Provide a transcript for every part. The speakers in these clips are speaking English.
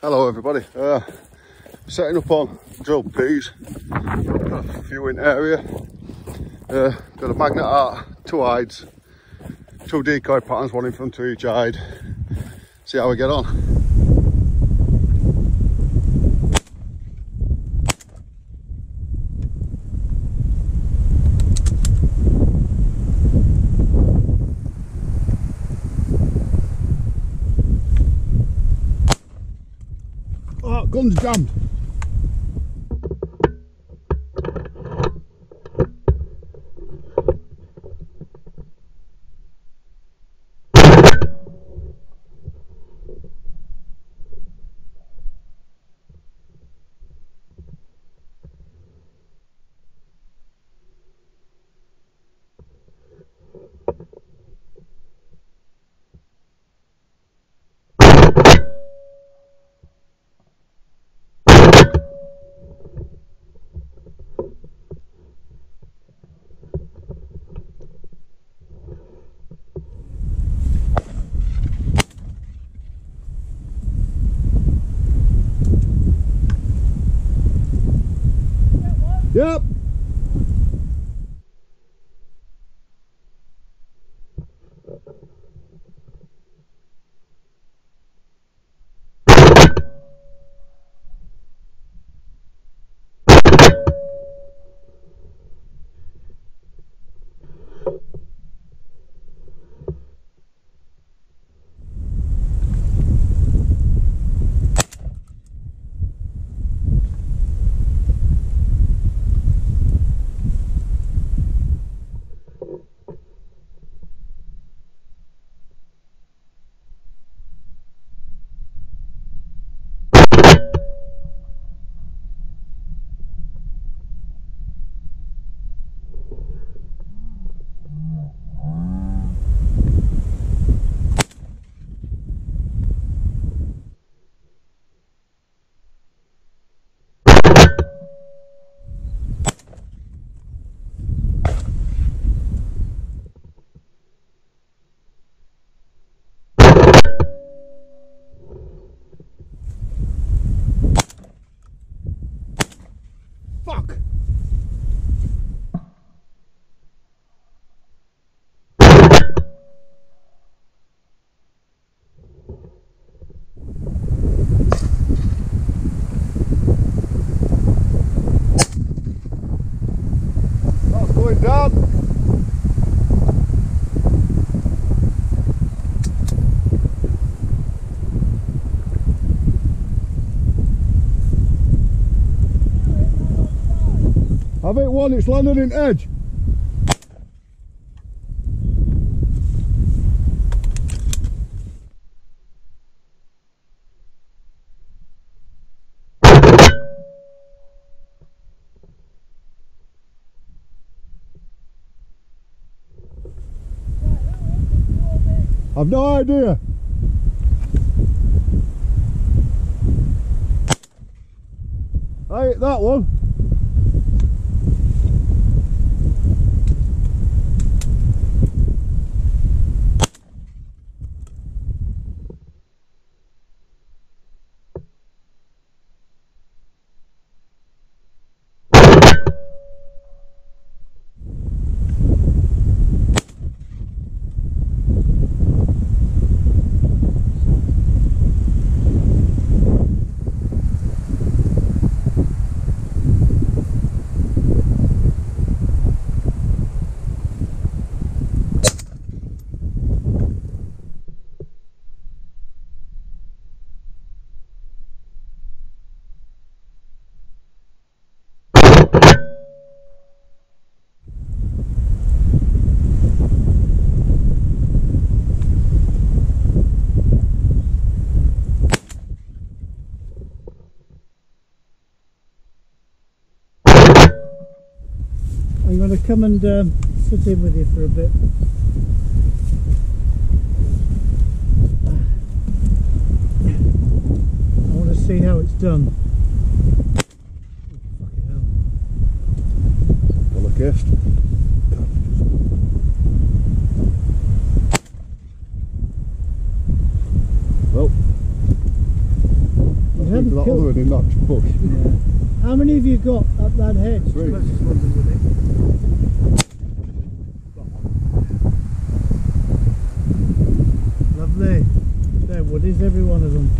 Hello everybody, uh, setting up on drilled peas, got a few in area, uh, got a magnet art, two hides, two decoy patterns, one in front to each hide, see how we get on. komt to Dump. Yep. I've hit one, it's landed in edge. I've no idea. I hit that one. going to come and um, sit in with you for a bit. I want to see how it's done. Oh, fucking hell. Well, a gift. Well, haven't into that other one in that bush. Yeah. How many have you got up that hedge? Three. Closest ones are with it. Lovely. They're woodies, every one of them.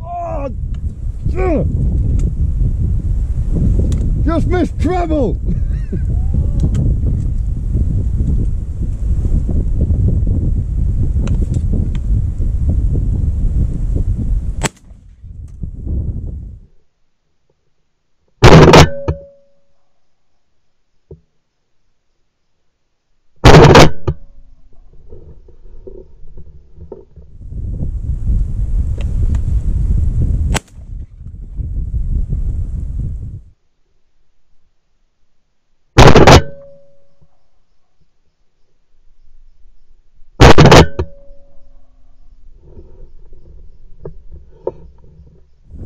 Oh, ugh. Just missed treble.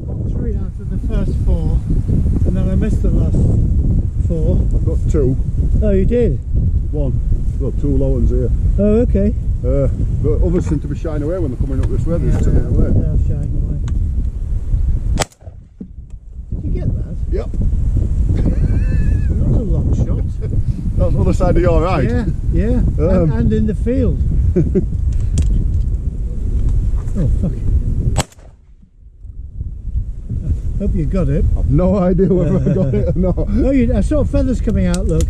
Got three out of the first four, and then I missed the last four. I've got two. Oh, you did? One. Got two low ones here. Oh, okay. Uh, but others seem to be shying away when they're coming up this way. They're Yeah, just away. They're shying away. Did you get that? Yep. That was a long shot. That's the other side of your right. Yeah, yeah. and, Um. and in the field. oh, fuck. I hope you got it. I've no idea whether I got it or not. Oh, you, I saw feathers coming out, look.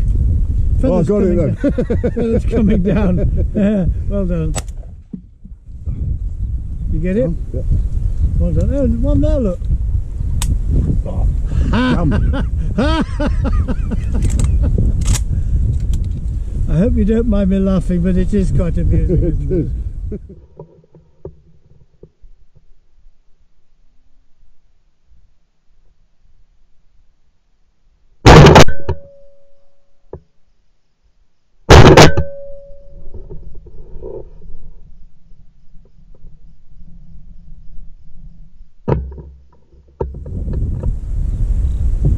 Oh, I Feathers got it coming then. down. feathers coming down. Well done. You get it? Oh, yeah. Well done. Oh, one there, look. Oh, damn. I hope you don't mind me laughing, but it is quite amusing, It isn't it? is.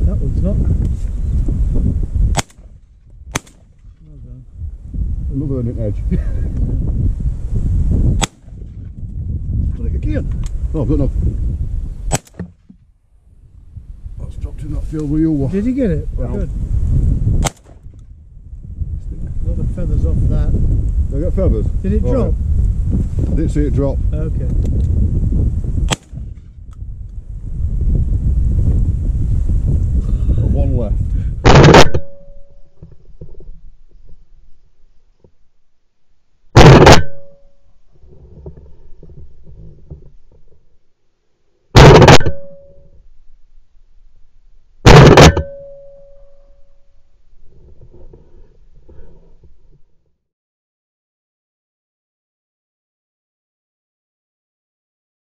That one's not. Well done. Another in edge. Got it again. Oh, I've got enough. That's dropped in that field where you were. Did you get it? Yeah. Good. A lot of feathers off that. Did I get feathers? Did it All drop? right. Didn't see it drop. Okay.